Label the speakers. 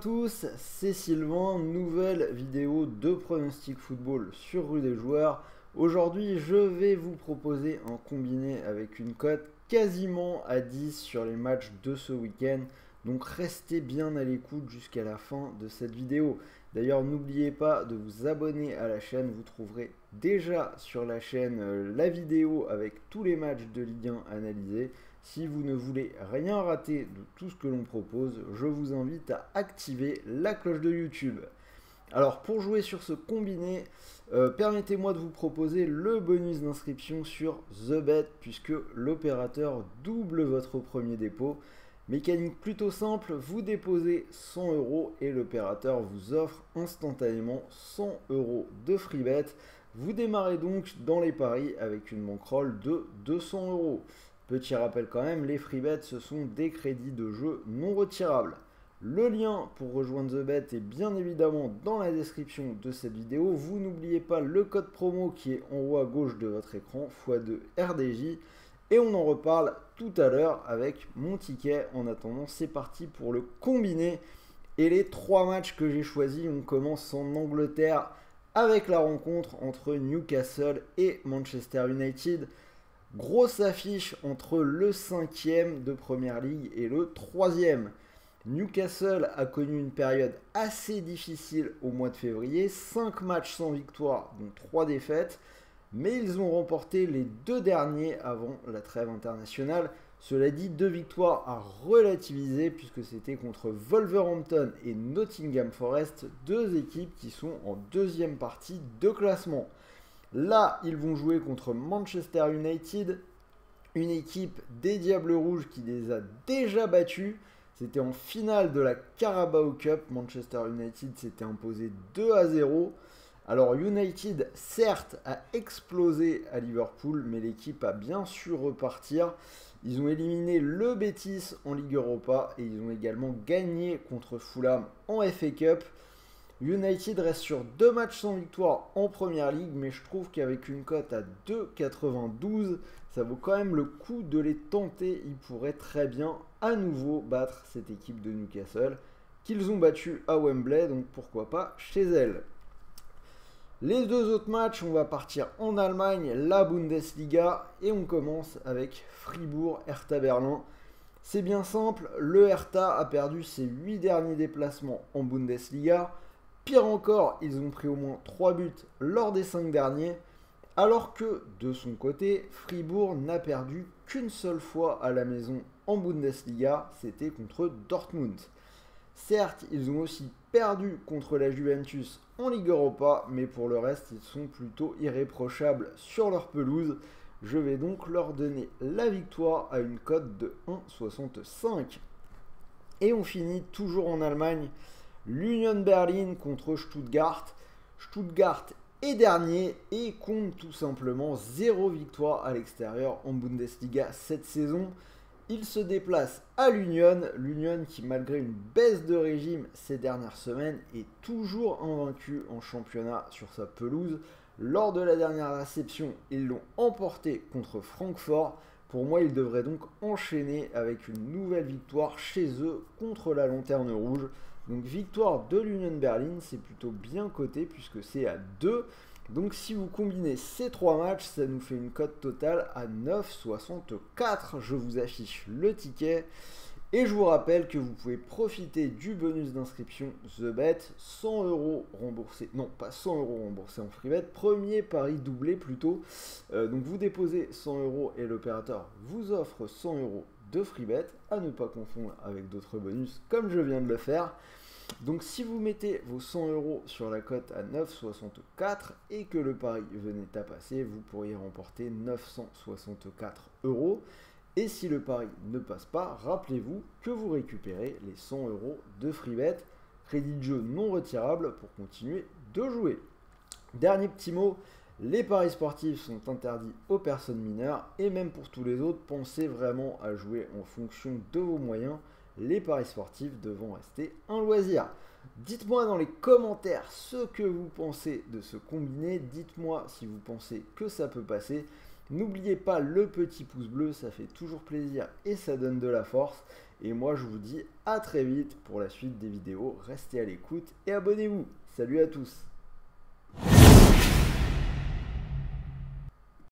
Speaker 1: tous, c'est Sylvain, nouvelle vidéo de pronostic football sur rue des joueurs. Aujourd'hui, je vais vous proposer un combiné avec une cote quasiment à 10 sur les matchs de ce week-end. Donc restez bien à l'écoute jusqu'à la fin de cette vidéo. D'ailleurs, n'oubliez pas de vous abonner à la chaîne. Vous trouverez déjà sur la chaîne euh, la vidéo avec tous les matchs de Ligue 1 analysés. Si vous ne voulez rien rater de tout ce que l'on propose, je vous invite à activer la cloche de YouTube. Alors pour jouer sur ce combiné, euh, permettez-moi de vous proposer le bonus d'inscription sur TheBet puisque l'opérateur double votre premier dépôt. Mécanique plutôt simple, vous déposez 100 euros et l'opérateur vous offre instantanément 100 euros de free bet. Vous démarrez donc dans les paris avec une bankroll de 200 euros. Petit rappel quand même, les free bets ce sont des crédits de jeu non retirables. Le lien pour rejoindre The Bet est bien évidemment dans la description de cette vidéo. Vous n'oubliez pas le code promo qui est en haut à gauche de votre écran, x2 RDJ. Et on en reparle tout à l'heure avec mon ticket. En attendant, c'est parti pour le combiné. Et les trois matchs que j'ai choisis, on commence en Angleterre avec la rencontre entre Newcastle et Manchester United. Grosse affiche entre le cinquième de Première Ligue et le troisième. Newcastle a connu une période assez difficile au mois de février, 5 matchs sans victoire, dont 3 défaites, mais ils ont remporté les deux derniers avant la trêve internationale. Cela dit, deux victoires à relativiser puisque c'était contre Wolverhampton et Nottingham Forest, deux équipes qui sont en deuxième partie de classement. Là, ils vont jouer contre Manchester United, une équipe des Diables Rouges qui les a déjà battus. C'était en finale de la Carabao Cup. Manchester United s'était imposé 2 à 0. Alors United, certes, a explosé à Liverpool, mais l'équipe a bien su repartir. Ils ont éliminé le Betis en Ligue Europa et ils ont également gagné contre Fulham en FA Cup. United reste sur deux matchs sans victoire en première ligue, mais je trouve qu'avec une cote à 2,92, ça vaut quand même le coup de les tenter. Ils pourraient très bien à nouveau battre cette équipe de Newcastle, qu'ils ont battu à Wembley, donc pourquoi pas chez elle. Les deux autres matchs, on va partir en Allemagne, la Bundesliga, et on commence avec Fribourg-Hertha Berlin. C'est bien simple, le Hertha a perdu ses 8 derniers déplacements en Bundesliga. Pire encore, ils ont pris au moins 3 buts lors des 5 derniers, alors que de son côté, Fribourg n'a perdu qu'une seule fois à la maison en Bundesliga, c'était contre Dortmund. Certes, ils ont aussi perdu contre la Juventus en Ligue Europa, mais pour le reste, ils sont plutôt irréprochables sur leur pelouse. Je vais donc leur donner la victoire à une cote de 1,65. Et on finit toujours en Allemagne l'Union Berlin contre Stuttgart. Stuttgart est dernier et compte tout simplement zéro victoire à l'extérieur en Bundesliga cette saison. Il se déplace à l'Union, l'Union qui malgré une baisse de régime ces dernières semaines est toujours invaincu en championnat sur sa pelouse. Lors de la dernière réception, ils l'ont emporté contre Francfort. Pour moi, ils devraient donc enchaîner avec une nouvelle victoire chez eux contre la Lanterne Rouge. Donc victoire de l'Union Berlin, c'est plutôt bien coté puisque c'est à 2. Donc si vous combinez ces trois matchs, ça nous fait une cote totale à 9,64. Je vous affiche le ticket. Et je vous rappelle que vous pouvez profiter du bonus d'inscription The Bet, 100 euros remboursés, non pas 100 euros remboursés en free bet, premier pari doublé plutôt. Euh, donc vous déposez 100 euros et l'opérateur vous offre 100 euros de free bet, à ne pas confondre avec d'autres bonus comme je viens de le faire. Donc si vous mettez vos 100 euros sur la cote à 9,64 et que le pari venait à passer, vous pourriez remporter 964 euros. Et si le pari ne passe pas, rappelez-vous que vous récupérez les 100 euros de free bet, crédit de jeu non retirable pour continuer de jouer. Dernier petit mot, les paris sportifs sont interdits aux personnes mineures et même pour tous les autres, pensez vraiment à jouer en fonction de vos moyens les paris sportifs devront rester un loisir. Dites-moi dans les commentaires ce que vous pensez de ce combiné. Dites-moi si vous pensez que ça peut passer. N'oubliez pas le petit pouce bleu, ça fait toujours plaisir et ça donne de la force. Et moi je vous dis à très vite pour la suite des vidéos. Restez à l'écoute et abonnez-vous. Salut à tous